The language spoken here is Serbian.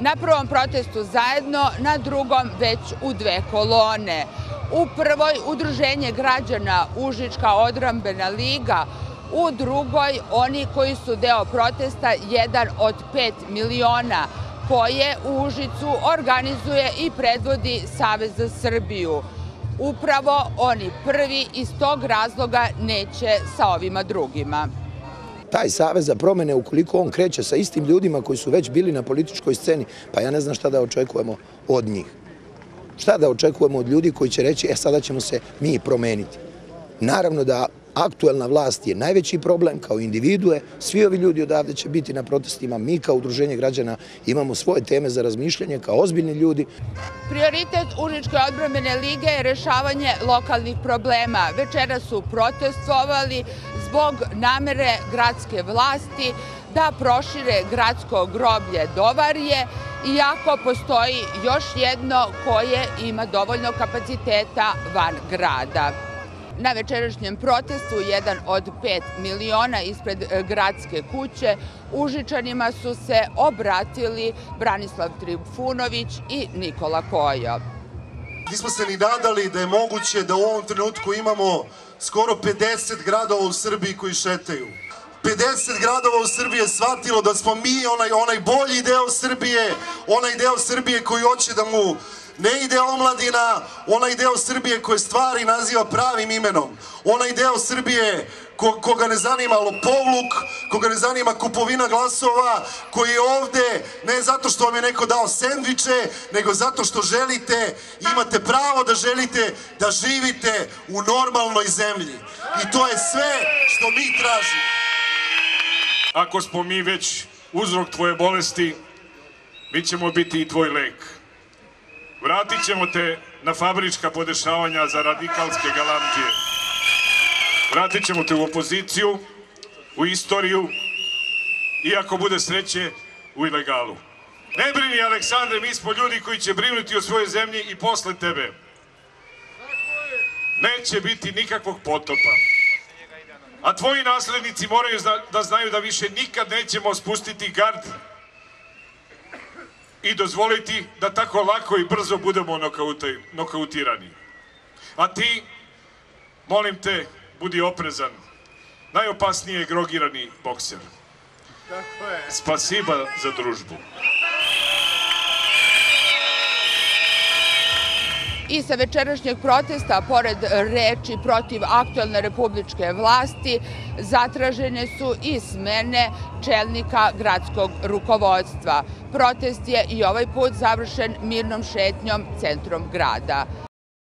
Na prvom protestu zajedno, na drugom već u dve kolone. U prvoj udruženje građana Užička odrambena liga, u drugoj oni koji su deo protesta, jedan od pet miliona, koje u Užicu organizuje i predvodi Savez za Srbiju. Upravo oni prvi iz tog razloga neće sa ovima drugima taj savez za promene, ukoliko on kreće sa istim ljudima koji su već bili na političkoj sceni, pa ja ne znam šta da očekujemo od njih. Šta da očekujemo od ljudi koji će reći, e sada ćemo se mi promeniti. Naravno da aktuelna vlast je najveći problem kao individue, svi ovi ljudi odavde će biti na protestima, mi kao udruženje građana imamo svoje teme za razmišljanje kao ozbiljni ljudi. Prioritet Uničke odbrambene lige je rešavanje lokalnih problema. Večera su protestovali zbog namere gradske vlasti da prošire gradsko groblje Dovarje, iako postoji još jedno koje ima dovoljno kapaciteta van grada. Na večerašnjem protestu, jedan od 5 miliona ispred e, gradske kuće, Užičanima su se obratili Branislav Trifunović i Nikola Kojo. Nismo se ni nadali da je moguće da u ovom trenutku imamo skoro 50 gradova u Srbiji koji šetaju. 50 gradova u Srbiji je shvatilo da smo mi onaj, onaj bolji deo Srbije, onaj deo Srbije koji hoće da mu ne ide omladina, onaj deo Srbije koje stvari naziva pravim imenom, onaj deo Srbije ko, koga ne zanima lopovluk, koga ne zanima kupovina glasova, koji je ovde ne zato što vam je neko dao sendviče, nego zato što želite, imate pravo da želite da živite u normalnoj zemlji. I to je sve što mi tražimo. Ako smo mi već uzrok tvoje bolesti, mi ćemo biti i tvoj lek. Vratit ćemo te na fabrička podešavanja za radikalske galamđije. Vratit ćemo te u opoziciju, u istoriju i ako bude sreće, u ilegalu. Ne brini, Aleksandre, mi smo ljudi koji će brinuti o svojoj zemlji i posle tebe. Neće biti nikakvog potopa. A tvoji naslednici moraju da znaju da više nikad nećemo spustiti gard i dozvoliti da tako lako i brzo budemo nokautirani. A ti, molim te, budi oprezan. Najopasniji je grogirani bokser. Spasiba za družbu. I sa večerašnjeg protesta, pored reči protiv aktualne republičke vlasti, zatražene su i smene čelnika gradskog rukovodstva. Protest je i ovaj put završen mirnom šetnjom centrom grada.